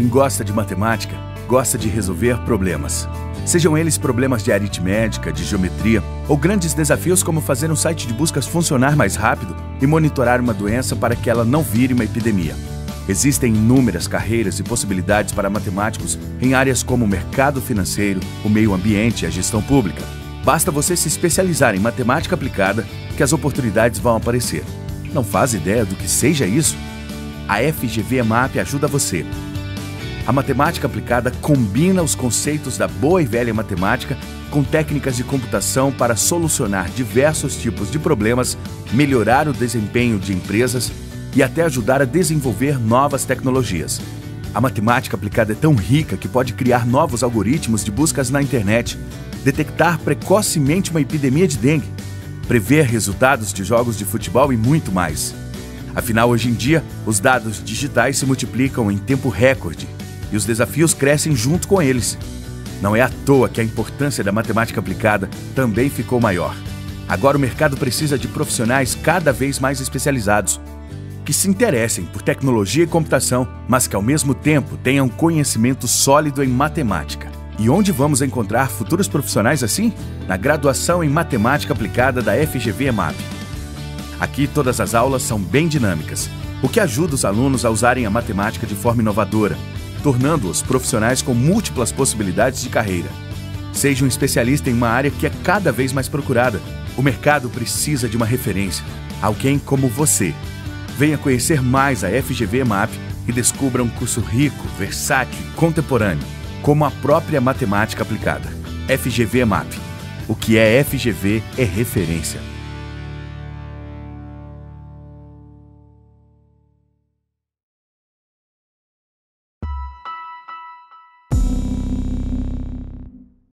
Quem gosta de matemática, gosta de resolver problemas. Sejam eles problemas de aritmética, de geometria ou grandes desafios como fazer um site de buscas funcionar mais rápido e monitorar uma doença para que ela não vire uma epidemia. Existem inúmeras carreiras e possibilidades para matemáticos em áreas como o mercado financeiro, o meio ambiente e a gestão pública. Basta você se especializar em matemática aplicada que as oportunidades vão aparecer. Não faz ideia do que seja isso? A FGV MAP ajuda você. A matemática aplicada combina os conceitos da boa e velha matemática com técnicas de computação para solucionar diversos tipos de problemas, melhorar o desempenho de empresas e até ajudar a desenvolver novas tecnologias. A matemática aplicada é tão rica que pode criar novos algoritmos de buscas na internet, detectar precocemente uma epidemia de dengue, prever resultados de jogos de futebol e muito mais. Afinal, hoje em dia, os dados digitais se multiplicam em tempo recorde e os desafios crescem junto com eles. Não é à toa que a importância da matemática aplicada também ficou maior. Agora o mercado precisa de profissionais cada vez mais especializados que se interessem por tecnologia e computação, mas que ao mesmo tempo tenham conhecimento sólido em matemática. E onde vamos encontrar futuros profissionais assim? Na graduação em Matemática Aplicada da FGV EMAP. Aqui todas as aulas são bem dinâmicas, o que ajuda os alunos a usarem a matemática de forma inovadora, tornando-os profissionais com múltiplas possibilidades de carreira. Seja um especialista em uma área que é cada vez mais procurada. O mercado precisa de uma referência, alguém como você, Venha conhecer mais a FGV MAP e descubra um curso rico, versátil e contemporâneo, como a própria matemática aplicada. FGV MAP. O que é FGV é referência.